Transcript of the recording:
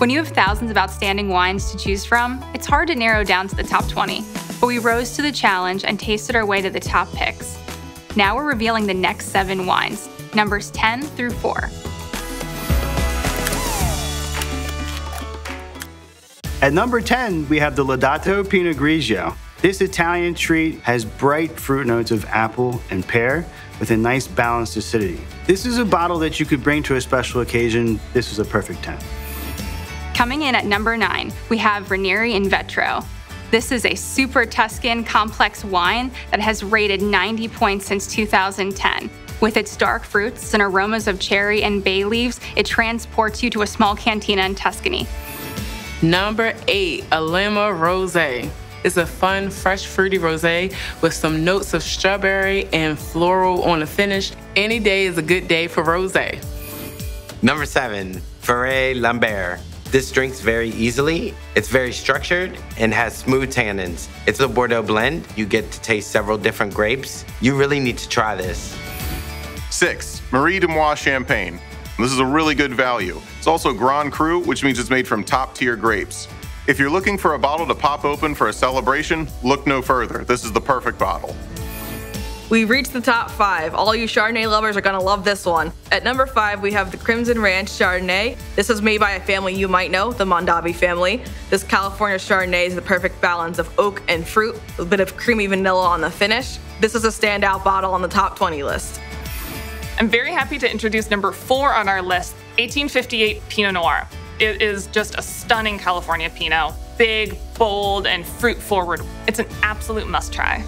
When you have thousands of outstanding wines to choose from, it's hard to narrow down to the top 20. But we rose to the challenge and tasted our way to the top picks. Now we're revealing the next seven wines, numbers 10 through 4. At number 10, we have the Laudato Pinot Grigio. This Italian treat has bright fruit notes of apple and pear with a nice balanced acidity. This is a bottle that you could bring to a special occasion. This is a perfect 10. Coming in at number 9, we have Ranieri in Vetro. This is a super Tuscan complex wine that has rated 90 points since 2010. With its dark fruits and aromas of cherry and bay leaves, it transports you to a small cantina in Tuscany. Number eight, Alima Rose. It's a fun, fresh, fruity rosé with some notes of strawberry and floral on the finish. Any day is a good day for rosé. Number seven, Ferret Lambert. This drinks very easily. It's very structured and has smooth tannins. It's a Bordeaux blend. You get to taste several different grapes. You really need to try this. Six, Marie de Moi Champagne. This is a really good value. It's also Grand Cru, which means it's made from top tier grapes. If you're looking for a bottle to pop open for a celebration, look no further. This is the perfect bottle. We've reached the top five. All you Chardonnay lovers are gonna love this one. At number five, we have the Crimson Ranch Chardonnay. This is made by a family you might know, the Mondavi family. This California Chardonnay is the perfect balance of oak and fruit, a bit of creamy vanilla on the finish. This is a standout bottle on the top 20 list. I'm very happy to introduce number four on our list 1858 Pinot Noir. It is just a stunning California Pinot. Big, bold, and fruit forward. It's an absolute must try.